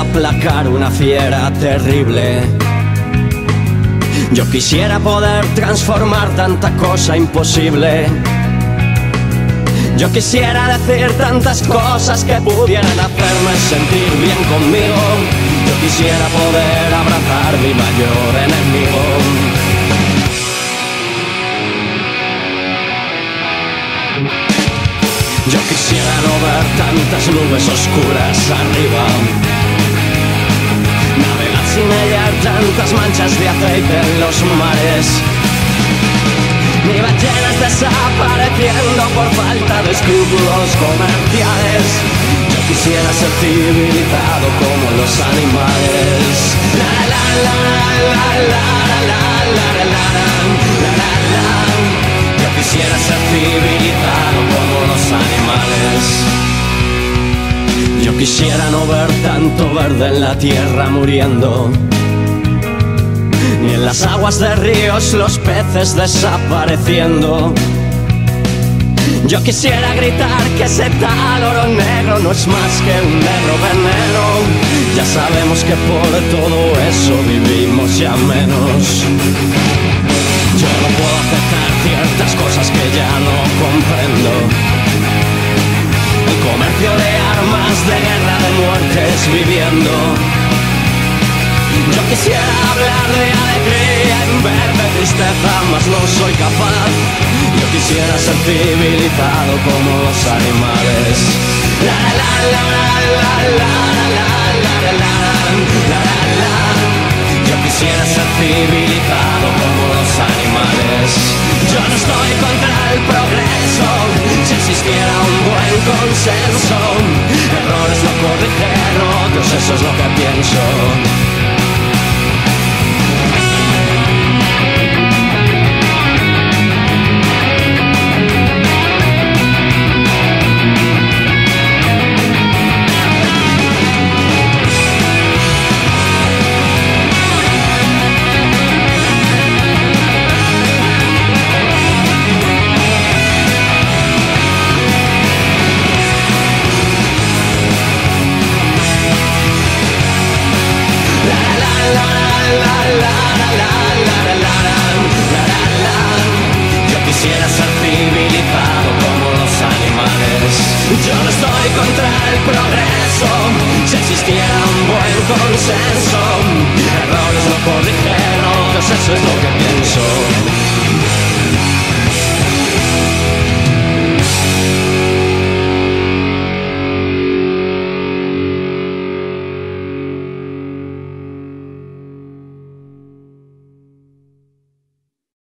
aplacar una fiera terrible. Yo quisiera poder transformar tanta cosa imposible. Yo quisiera decir tantas cosas que pudieran hacerme sentir bien conmigo. Yo quisiera poder abrazar mi mayor enemigo. Yo quisiera no ver tantas nubes oscuras arriba. Navegar sin hallar tantas manchas de aceite en los mares. Ni ballenas desapareciendo por falta de escrúpulos comerciales. Yo quisiera ser civilizado como los animales. La la la la la quisiera no ver tanto verde en la tierra muriendo. Ni en las aguas de ríos los peces desapareciendo. Yo quisiera gritar que ese tal oro negro no es más que un negro veneno. Ya sabemos que por todo eso vivimos ya menos. Yo no puedo aceptar ciertas cosas que ya no comprendo. De guerra, de muertes viviendo. Yo quisiera hablar de alegría en vez de tristeza, mas no soy capaz. Yo quisiera ser civilizado como los animales. La la la la la la la la la la la la Yo quisiera ser civilizado como los animales. Yo no estoy contra el progreso, si existiera un buen consenso. Eso es lo que pienso. Yo no estoy contra el progreso. Si existiera un buen consenso, errores no corrigen otros, eso es lo que pienso.